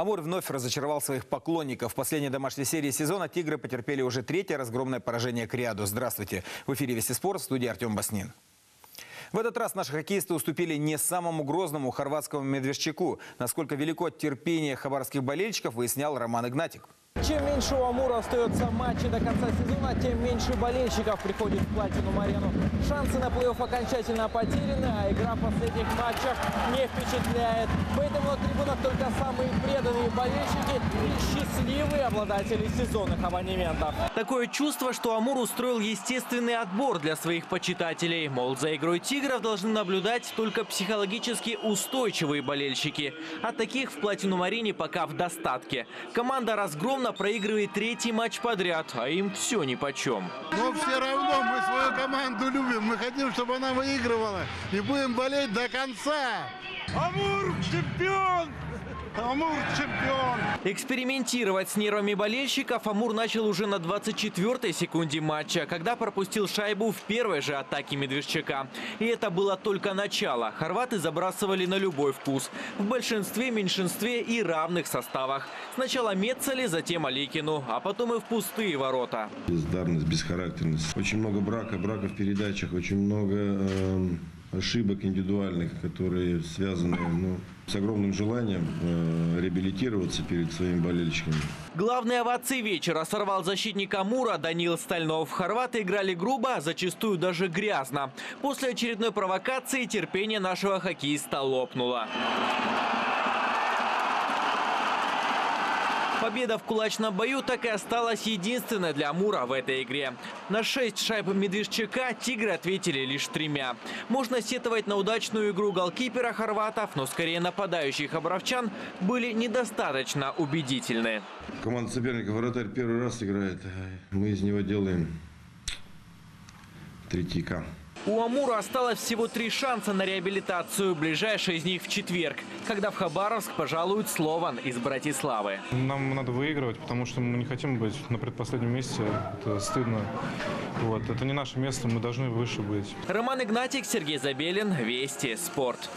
Амур вновь разочаровал своих поклонников. В последней домашней серии сезона «Тигры» потерпели уже третье разгромное поражение к ряду. Здравствуйте. В эфире «Вести спорт» в студии Артем Баснин. В этот раз наши хоккеисты уступили не самому грозному хорватскому медвежчаку. Насколько велико терпение хабаровских болельщиков, выяснял Роман Игнатик. Чем меньше у Амура остается матчей до конца сезона, тем меньше болельщиков приходит в Платинум-арену. Шансы на плей-офф окончательно потеряны, а игра в последних матчах не впечатляет. Поэтому на трибунах только самые преданные болельщики и счастливые обладатели сезонных абонементов. Такое чувство, что Амур устроил естественный отбор для своих почитателей. Мол, за игрой «Тигров» должны наблюдать только психологически устойчивые болельщики. А таких в Платинум-арене пока в достатке. Команда разгромно проигрывает третий матч подряд, а им все нипочем. Но все равно мы свою команду любим. Мы хотим, чтобы она выигрывала. И будем болеть до конца. Амур чемпион! Амур чемпион! Экспериментировать с нервами болельщиков Амур начал уже на 24-й секунде матча, когда пропустил шайбу в первой же атаке Медвежчака. И это было только начало. Хорваты забрасывали на любой вкус. В большинстве, меньшинстве и равных составах. Сначала Мецали, затем Аликину, а потом и в пустые ворота. Бездарность, бесхарактерность. Очень много брака, брака в передачах, очень много эм, ошибок индивидуальных, которые связаны ну, с огромным желанием э, реабилитироваться перед своими болельщиками. Главные овации вечера сорвал защитник Амура Данил Стальнов. Хорваты играли грубо, зачастую даже грязно. После очередной провокации терпение нашего хоккеиста лопнуло. Победа в кулачном бою так и осталась единственной для Амура в этой игре. На 6 шайб Медвежчака «Тигры» ответили лишь тремя. Можно сетовать на удачную игру голкипера хорватов, но скорее нападающих обровчан были недостаточно убедительны. Команда соперника вратарь первый раз играет. Мы из него делаем третьяка. У Амура осталось всего три шанса на реабилитацию. Ближайший из них в четверг, когда в Хабаровск пожалуют Слован из Братиславы. Нам надо выигрывать, потому что мы не хотим быть на предпоследнем месте. Это стыдно. Вот. Это не наше место, мы должны выше быть. Роман Игнатик, Сергей Забелин, Вести, Спорт.